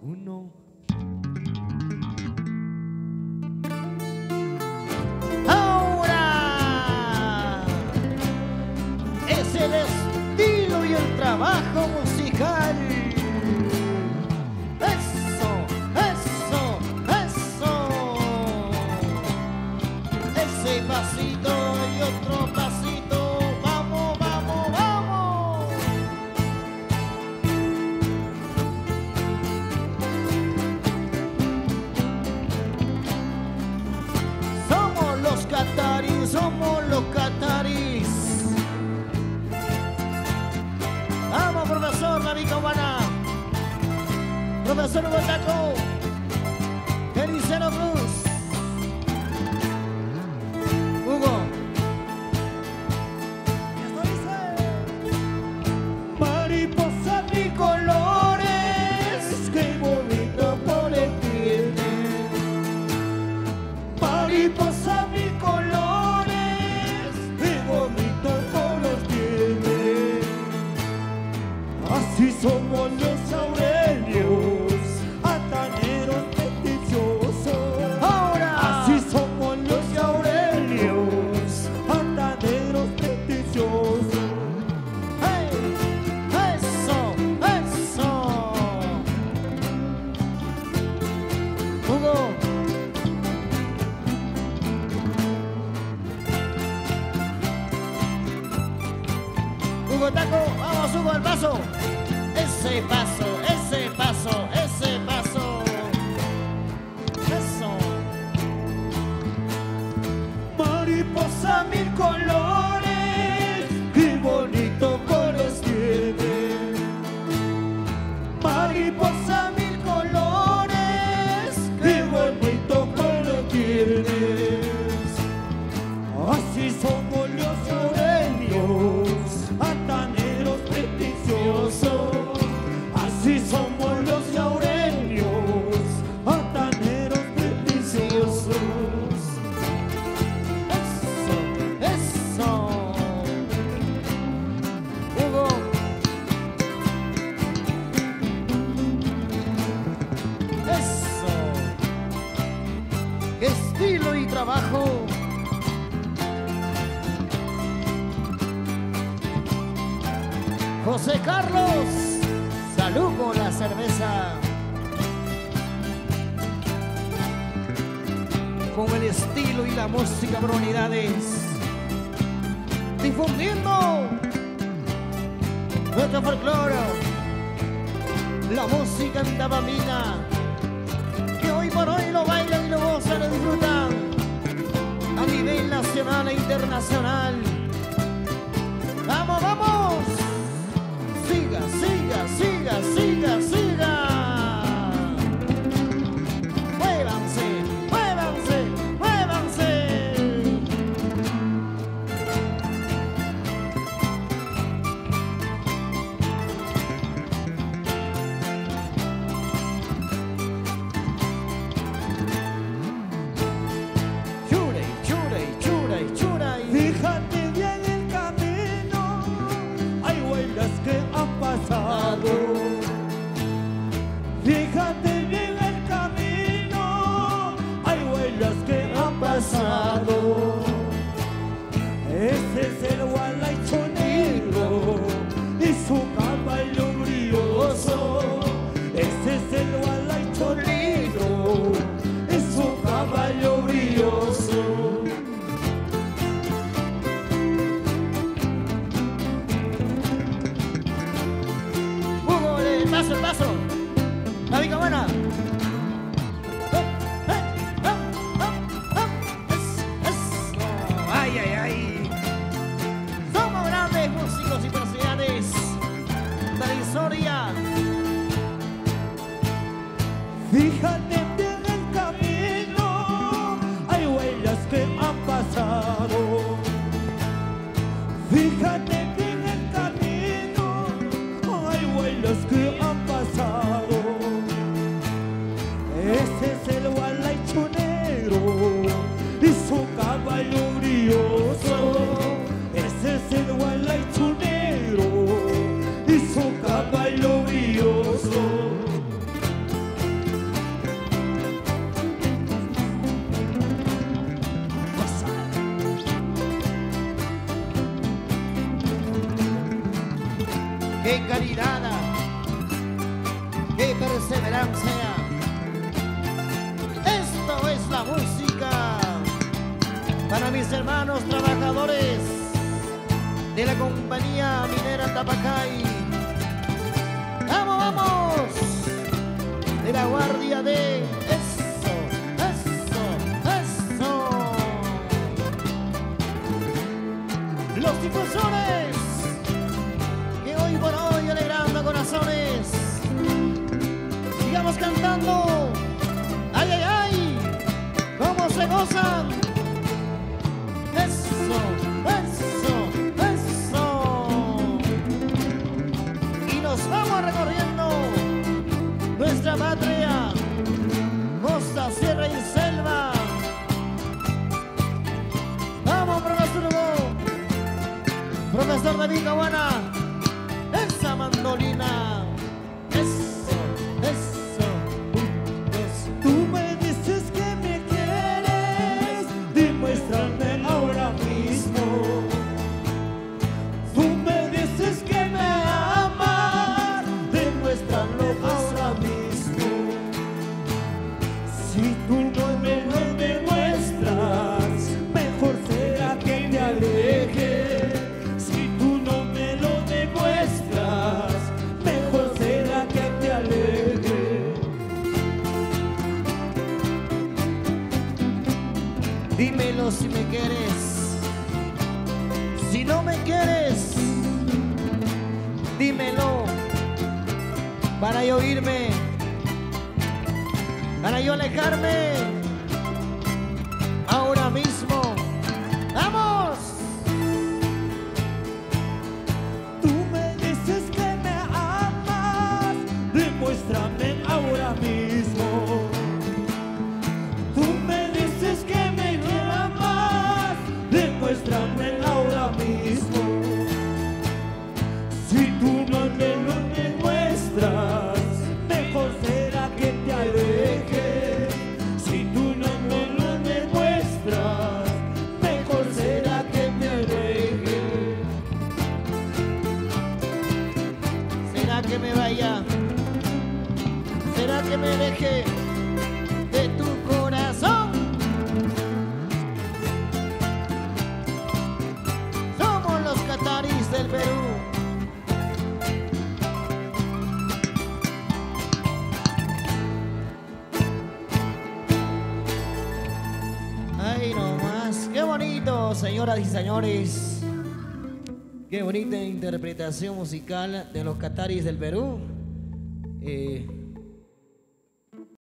uno. Profesor Botaco. Taco, vamos Hugo al paso. Ese paso, ese paso, ese paso. Eso. Mariposa mil colores, qué bonito colores tiene. Mariposa mil colores, qué bonito color tienes. José Carlos, salud con la cerveza. Con el estilo y la música bronidades difundiendo nuestro folclore, la música andamamina, que hoy por hoy lo bailan y lo gozan y disfrutan nivel nacional e internacional. ¡Vamos, vamos! Paso, el paso. La vica buena. Ay, ay, ay. Somos grandes músicos y personalidades de la historia. Fíjate qué caridad, qué perseverancia. Esto es la música para mis hermanos trabajadores de la compañía minera Tapacay. ¡Vamos, vamos! De la guardia de eso, eso, eso. Los difusores Eso, eso, eso. Y nos vamos recorriendo nuestra patria, costa, sierra y selva. Vamos, profesor profesor David Caguana, Si me quieres. Si no me quieres, dímelo para yo irme, para yo alejarme ahora mismo. ¡Vamos! Tú me dices que me amas, demuéstrame ahora mismo. De tu corazón? Somos los cataris del Perú. Ay, no más. Qué bonito, señoras y señores. Qué bonita interpretación musical de los cataris del Perú. Eh,